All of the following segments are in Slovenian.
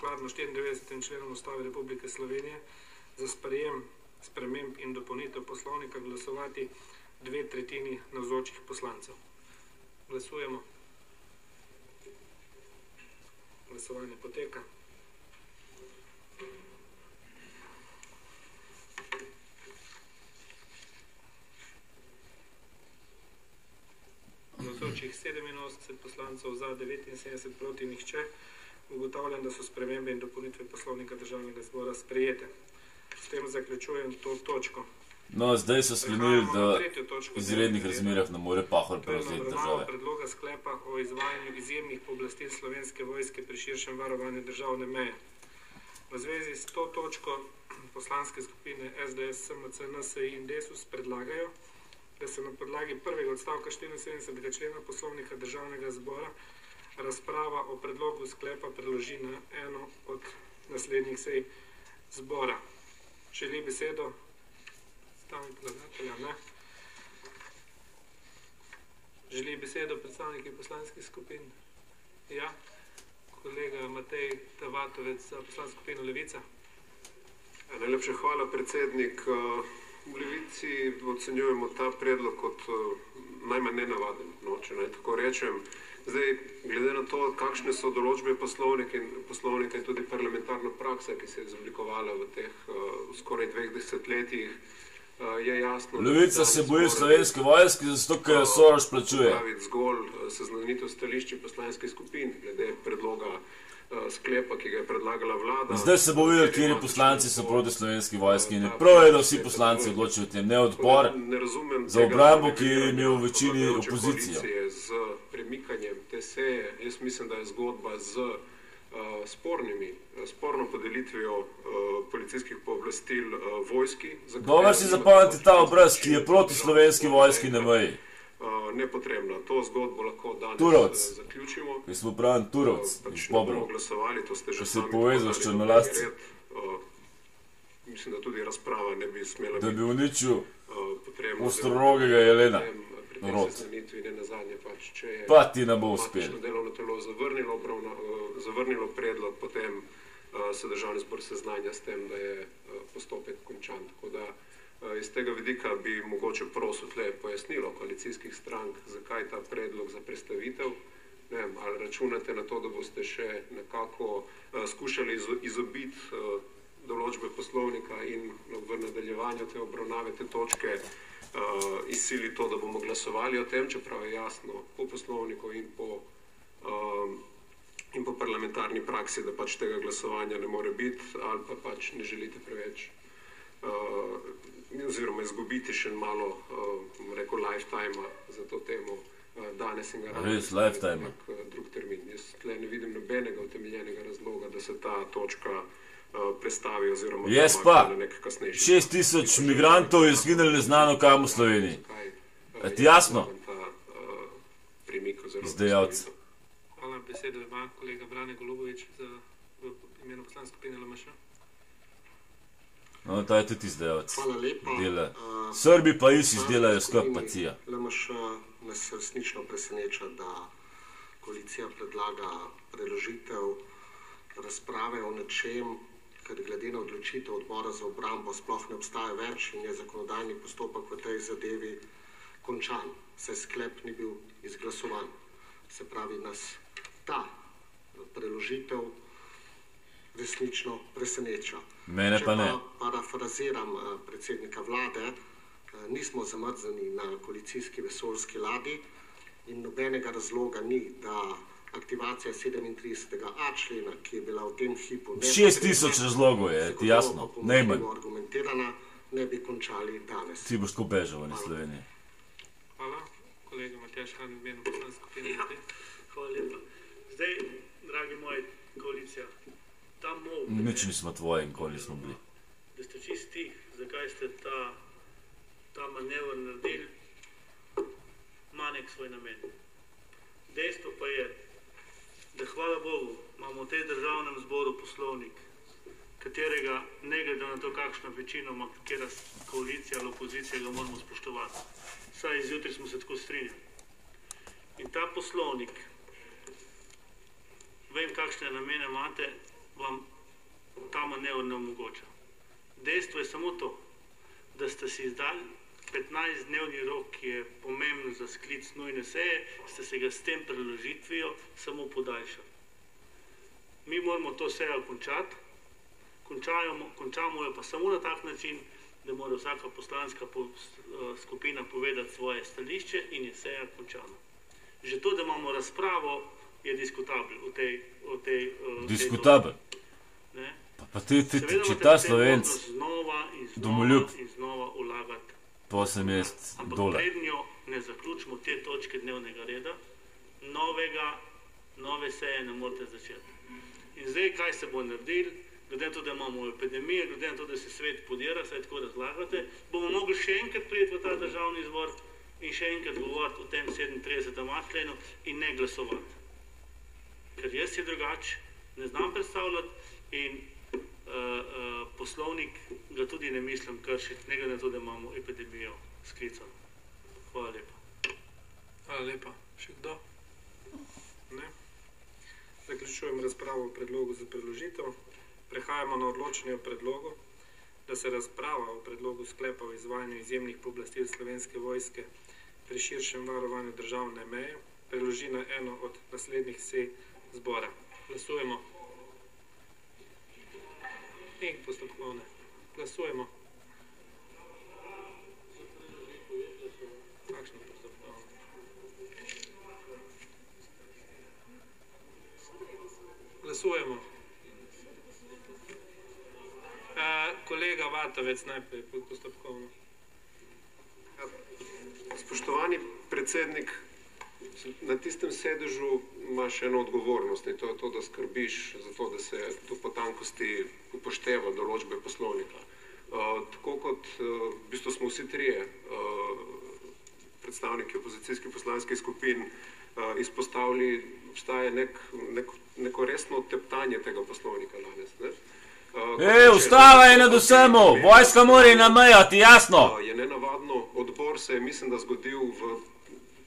skladno 94. členom Ustave Republike Slovenije za sprejem sprememb in dopolnitev poslovnika glasovati dve tretjini navzočih poslancev. Glasujemo. Glasovanje poteka. Navzočih 87 poslancev za 79 proti nihče. Ugotavljam, da so spremembe in dopolnitve poslovnika državnega zbora sprejete. S tem zaključujem to točko. No, zdaj so sklenili, da točko v izrednih razmerah ne more pahor prevzeti države. predloga sklepa o izvajanju izjemnih pooblastil slovenske vojske pri širšem varovanju državne meje. V zvezi s to točko poslanske skupine SDS, SMC, NSI in DESUS predlagajo, da se na podlagi prvega odstavka 74. člena poslovnika državnega zbora razprava o predlogu sklepa preloži na eno od naslednjih sej zbora. Želi besedo? Stavnik predlagatelja, ne? Želi besedo predstavniki poslanskih skupin? Ja. Kolega Matej Tavatovec za poslansko skupino Levica. Najlepša hvala, predsednik. Eh, V Levici ocenjujemo ta predlog kot eh, najmanj nenavaden, no, če naj tako rečem. Zdaj, glede na to, kakšne so določbe poslovnika in, poslovnika in tudi parlamentarna praksa, ki se je izoblikovala v teh uh, skoraj dveh desetletjih, uh, je jasno. Levica se boji slovenske vojske, zato ker jo Soros plačuje. Praviti zgolj seznanitev stališči poslanskih skupin glede predloga eh, sklepa, ki ga je predlagala vlada. Zdaj se bo videlo, kateri poslanci so proti slovenski vojski. In je prav je, da vsi poslanci odločijo o tem, ne odbor. Ne razumem za obrambo, ki je imel v večini opozicijo. Z premikanjem te seje, jaz mislim, da je zgodba z uh, spornimi, sporno podelitvijo uh, policijskih pooblastil uh, vojski. Dobro si zapomnite ta obraz, ki je proti slovenski vojski na meji. Uh, nepotrebna. To zgodbo lahko danes Turovc. uh, zaključimo. Ki smo pravi Turovc Uh, iz pač ne bomo glasovali, to ste že sami povedali, črnolasci. dnevni red. Uh, Mislim, da tudi razprava ne bi smela Da biti bi uničil uh, potrebna. ostrorogega jelena. Pač, če je Pa ti ne bo uspelo. delovno telo zavrnilo, obravna, eh, zavrnilo predlog, potem uh, se državni zbor seznanja s tem, da je uh, postopek končan. Tako da uh, iz tega vidika bi mogoče prosil tle pojasnilo koalicijskih strank, zakaj ta predlog za predstavitev. Ne vem, ali računate na to, da boste še nekako uh, skušali izo, izobiti uh, določbe poslovnika in v nadaljevanju te obravnave te točke uh, izsili to, da bomo glasovali o tem, čeprav je jasno po poslovniku in po, um, in po parlamentarni praksi, da pač tega glasovanja ne more biti ali pa pač ne želite preveč. Uh, oziroma izgubiti še malo, uh, rekel, lifetime za to temo uh, danes in ga Res, razumeti lifetime. nek uh, drug termin. Jaz tle ne vidim nobenega utemeljenega razloga, da se ta točka uh, prestavi oziroma Jaz premakne pa. na nek kasnejši. Šest tisoč migrantov je izginilo neznano kam v Sloveniji. Zakaj, uh, je jasno? Ta, uh, premik prestavitev. Hvala, besedo ima kolega Brane Golubovič za v imenu poslanske skupine LMŠ. No, ta je tudi izdajalec. Hvala lepa. Dela. Uh, Srbi pa v izdelajo skrb skupini pacija. LMŠ nas resnično preseneča, da koalicija predlaga preložitev razprave o nečem, kar glede na odločitev odbora za obrambo sploh ne obstaja več in je zakonodajni postopek v tej zadevi končan. Saj sklep ni bil izglasovan. Se pravi, nas ta preložitev resnično preseneča. Mene Če pa ne. parafraziram eh, predsednika vlade, eh, nismo zamrznjeni na koalicijski vesoljski ladji in nobenega razloga ni, da aktivacija 37.a člena, ki je bila v tem hipu Šest tisoč razlogov je, ti jasno, najmanj. argumentirana, ne bi končali danes. Ti boš tako bežal iz Slovenije. Hvala. Kolega Matjaš Han, v imenu poslanske skupine Ja, hvala lepa. Zdaj, dragi moji koalicija, Nič nismo tvoji, nikoli nismo bili. da ste čist tih, zakaj ste ta, ta manevr naredili, ima nek svoj namen. Dejstvo pa je, da hvala Bogu imamo v tej državnem zboru poslovnik, katerega ne glede na to, kakšno večino ima katera koalicija ali opozicija, ga moramo spoštovati. Saj izjutraj smo se tako strinjali. In ta poslovnik, vem, kakšne namene imate, vam ta manevr ne omogoča. Dejstvo je samo to, da ste si izdali 15-dnevni rok, ki je pomemben za sklic nujne seje, ste se ga s tem preložitvijo samo podaljšali. Mi moramo to sejo končati, končajamo, končamo jo pa samo na tak način, da mora vsaka poslanska po, uh, skupina povedati svoje stališče in je seja končana. Že to, da imamo razpravo, je diskutabel v tej. V tej, uh, Diskutabel. tej Pa, pa ti, ti, ti, Seveda če ta slovenc, Znova in znova domoljub. in znova vlagati. pa sem jaz prednjo ne zaključimo te točke dnevnega reda, novega, nove seje ne morete začeti. In zdaj, kaj se bo naredil, glede na to, da imamo epidemijo, glede na to, da se svet podira, saj tako razlagate, bomo mogli še enkrat priti v ta državni zbor in še enkrat govoriti o tem 37. členu in ne glasovati. Ker jaz si drugače ne znam predstavljati in uh, uh, poslovnik ga tudi ne mislim kršiti, ne glede na to, da imamo epidemijo sklicano. Hvala lepa. Hvala lepa. Še kdo? Ne. Zaključujem razpravo o predlogu za preložitev. Prehajamo na odločanje o predlogu, da se razprava o predlogu sklepa o izvajanju izjemnih pooblastil Slovenske vojske pri širšem varovanju državne meje preloži na eno od naslednjih sej zbora. Glasujemo. In postopkovne. Glasujemo. Kakšno postopkovno? Glasujemo. Uh, kolega Vatovec najprej postopkovno. Spoštovani predsednik, na tistem sedežu imaš eno odgovornost in to je to, da skrbiš za to, da se do potankosti upošteva določbe poslovnika. Uh, tako kot uh, v bistvu smo vsi trije uh, predstavniki opozicijskih poslanskih skupin uh, izpostavili, obstaja nek, nek, neko resno teptanje tega poslovnika danes. Ne? Uh, Ej, ustava je nad vsemu, vojska mora namejati, jasno. Uh, je nenavadno, odbor se je, mislim, da zgodil v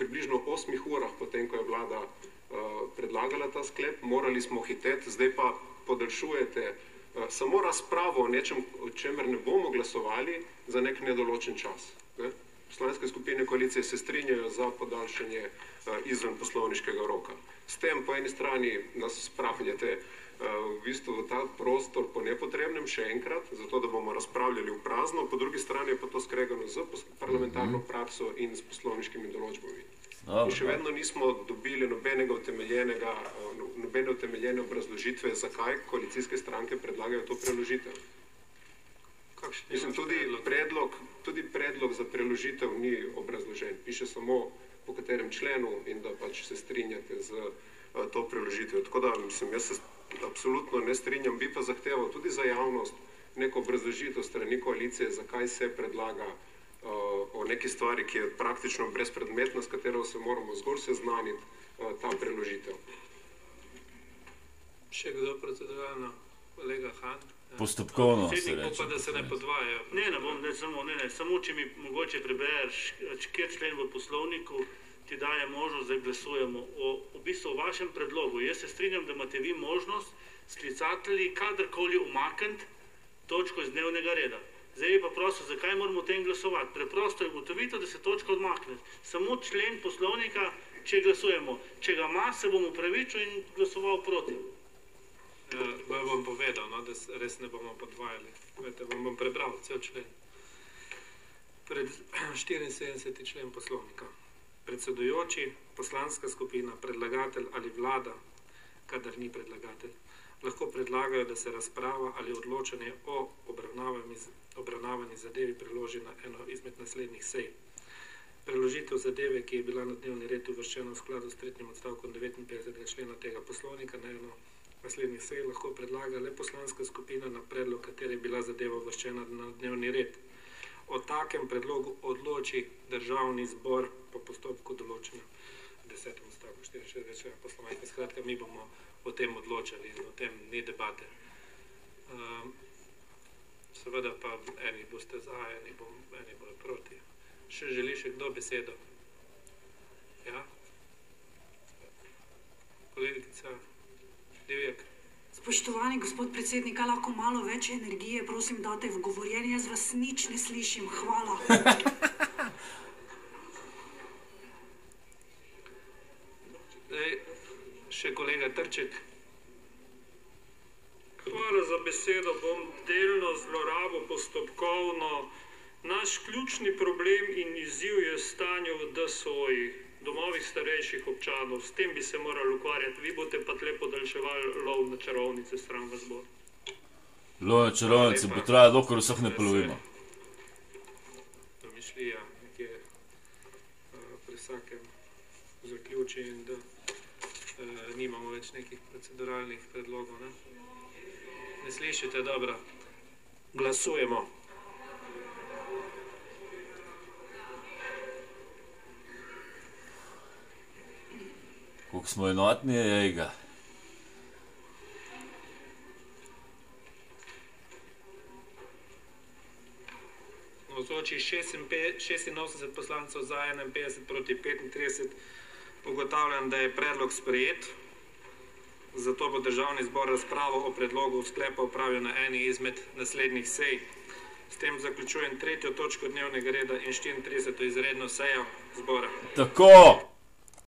približno 8 urah, potem ko je vlada uh, predlagala ta sklep, morali smo hiteti, zdaj pa podaljšujete uh, samo razpravo o nečem, o čemer ne bomo glasovali za nek nedoločen čas. Ne? Poslanske skupine koalicije se strinjajo za podaljšanje uh, izven poslovniškega roka. S tem po eni strani nas sprahnjate uh, v bistvu v ta prostor po nepotrebnem še enkrat, zato da bomo razpravljali v prazno, po drugi strani je pa to skregano z parlamentarno prakso in s poslovniškimi določbami. In še vedno nismo dobili nobenega utemeljenega, eh, no- nobene utemeljene obrazložitve, zakaj koalicijske stranke predlagajo to preložitev. Mislim, tudi predlog? predlog, tudi predlog za preložitev ni obrazložen. Piše samo po katerem členu in da pač se strinjate z to preložitvijo. Tako da mislim, jaz se absolutno ne strinjam, bi pa zahteval tudi za javnost neko obrazložitev strani koalicije, zakaj se predlaga uh, o neki stvari, ki je praktično brezpredmetna, s katero se moramo zgolj seznaniti, uh, ta preložitev. Še kdo proceduralno? Kolega Han? Postopkovno se Predsednik, reče. Upam, da se ne podvajajo. Ne, ne bom, ne, samo, ne, ne, samo če mi mogoče prebereš, kjer člen v poslovniku ti daje možnost, da glasujemo o v bistvu o vašem predlogu. Jaz se strinjam, da imate vi možnost sklicatelji kadarkoli umakniti točko iz dnevnega reda. Zdaj bi pa prosil, zakaj moramo o tem glasovati? Preprosto je ugotovitev, da se točka odmakne. Samo člen poslovnika, če glasujemo. Če ga ima, se bom upravičil in glasoval proti. Ja, bom povedal, no, da res ne bomo podvajali. Vete, vam bom prebral cel člen. Pred 74. člen poslovnika. Predsedujoči, poslanska skupina, predlagatelj ali vlada, kadar ni predlagatelj, lahko predlagajo, da se razprava ali odločanje o obravnavani, zadevi preloži na eno izmed naslednjih sej. Preložitev zadeve, ki je bila na dnevni red uvrščena v skladu s tretjim odstavkom 59. člena tega poslovnika, na eno naslednjih sej lahko predlaga le poslanska skupina, na predlog katere je bila zadeva uvrščena na dnevni red. O takem predlogu odloči državni zbor po postopku določenem v 10. odstavku 64. člena poslovnika. Skratka, mi bomo o tem odločali in o tem ni debate. Um, seveda pa eni boste za, eni, bodo proti. Še želi še kdo besedo? Ja? Kolegica Divjak, Spoštovani gospod predsednik, a lahko malo več energije, prosim, date v govorjenje, jaz vas nič ne slišim. Hvala. Zdaj, še kolega Trček. Hvala za besedo. Bom delno zlorabo postopkovno. Naš ključni problem in izziv je stanje v DSO-ji, domovih starejših občanov. S tem bi se morali ukvarjati. Vi boste pa tle podaljševali lov na čarovnice stran v zbor. Lojna čarovnica bo trajala, dokler vseh ne polovimo. domišljija nekje uh, pri vsakem zaključi in da nimamo več nekih proceduralnih predlogov. Ne, ne slišite dobro? Glasujemo. Koliko smo enotni, je ga. Navzoči 86 poslancev za 51 proti 35. Ugotavljam, da je predlog sprejet. Zato bo državni zbor razpravo o predlogu sklepa upravil na eni izmed naslednjih sej. S tem zaključujem tretjo točko dnevnega reda in 34. izredno sejo zbora. Tako!